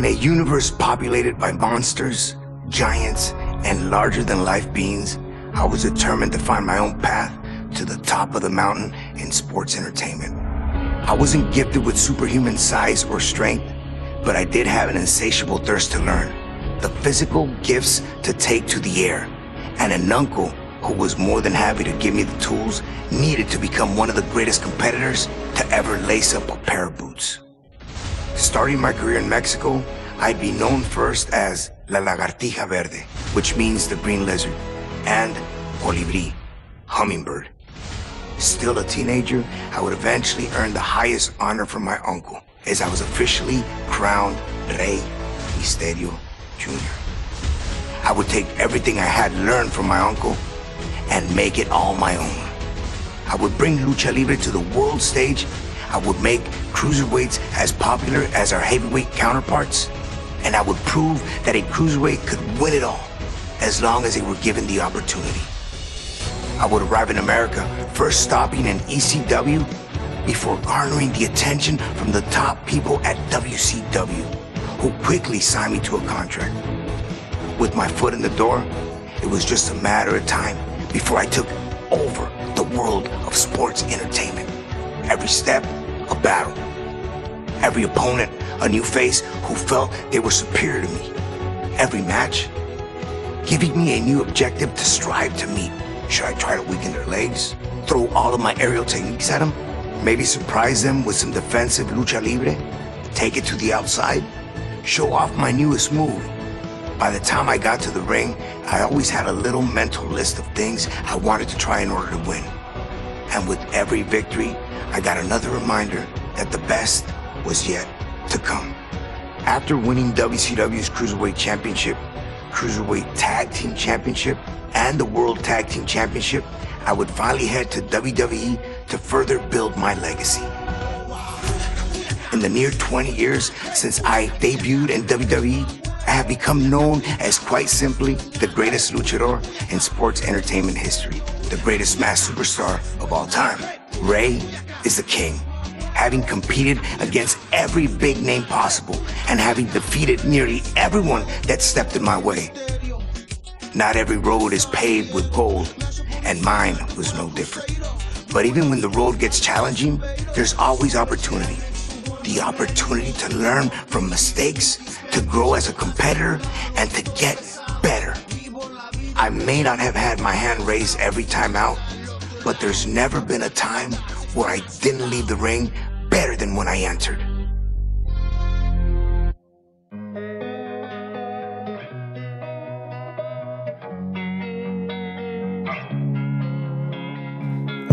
In a universe populated by monsters, giants, and larger than life beings, I was determined to find my own path to the top of the mountain in sports entertainment. I wasn't gifted with superhuman size or strength, but I did have an insatiable thirst to learn, the physical gifts to take to the air, and an uncle who was more than happy to give me the tools needed to become one of the greatest competitors to ever lace up a pair of boots. Starting my career in Mexico, I'd be known first as La Lagartija Verde, which means the green lizard, and Colibri, hummingbird. Still a teenager, I would eventually earn the highest honor from my uncle, as I was officially crowned Rey Mysterio Jr. I would take everything I had learned from my uncle and make it all my own. I would bring Lucha Libre to the world stage. I would make cruiserweights as popular as our heavyweight counterparts. And I would prove that a cruiserweight could win it all as long as they were given the opportunity. I would arrive in America, first stopping in ECW before garnering the attention from the top people at WCW, who quickly signed me to a contract. With my foot in the door, it was just a matter of time before I took over the world of sports entertainment. Every step, a battle. Every opponent, a new face who felt they were superior to me. Every match, giving me a new objective to strive to meet. Should I try to weaken their legs? Throw all of my aerial techniques at them? Maybe surprise them with some defensive lucha libre? Take it to the outside? Show off my newest move? By the time I got to the ring, I always had a little mental list of things I wanted to try in order to win. And with every victory, I got another reminder that the best was yet to come. After winning WCW's Cruiserweight Championship, Cruiserweight Tag Team Championship, and the World Tag Team Championship, I would finally head to WWE to further build my legacy. In the near 20 years since I debuted in WWE, have become known as quite simply the greatest luchador in sports entertainment history, the greatest mass superstar of all time. Rey is the king, having competed against every big name possible and having defeated nearly everyone that stepped in my way. Not every road is paved with gold, and mine was no different. But even when the road gets challenging, there's always opportunity the opportunity to learn from mistakes, to grow as a competitor, and to get better. I may not have had my hand raised every time out, but there's never been a time where I didn't leave the ring better than when I entered.